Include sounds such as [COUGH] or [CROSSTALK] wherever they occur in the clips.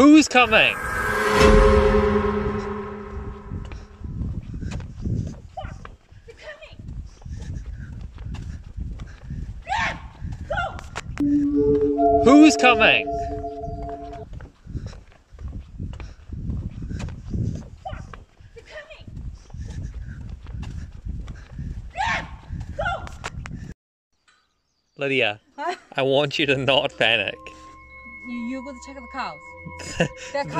Who's coming? Who's coming? Lydia? I want you to not panic. You, you go to check out the cows.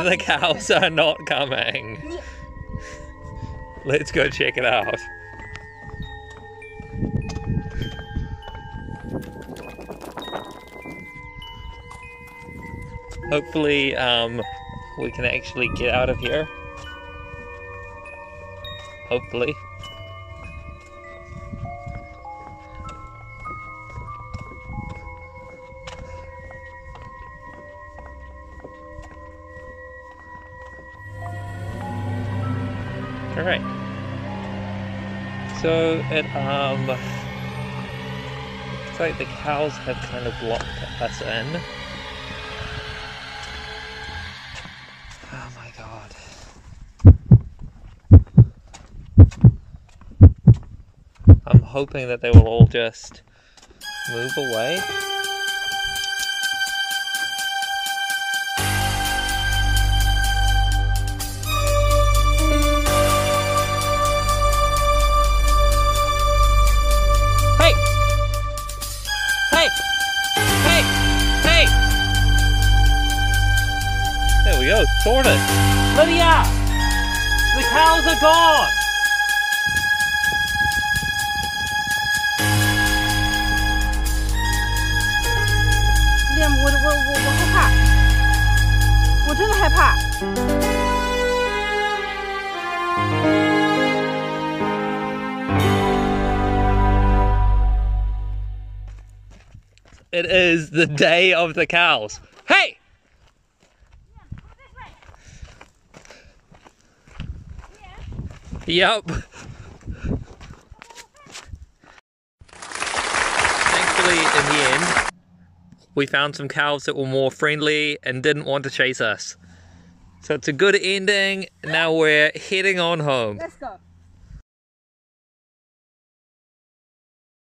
[LAUGHS] The cows are not coming. Yeah. Let's go check it out. Hopefully, um, we can actually get out of here. Hopefully. All right. So it um looks like the cows have kind of blocked us in. Oh my god. I'm hoping that they will all just move away. There we go, sorted. Lydia! The cows are gone! Liam，我我我我害怕，我真的害怕。 It is the day of the cows. Hey! Yep. Thankfully, in the end, we found some cows that were more friendly and didn't want to chase us. So it's a good ending. Now we're heading on home. Let's go.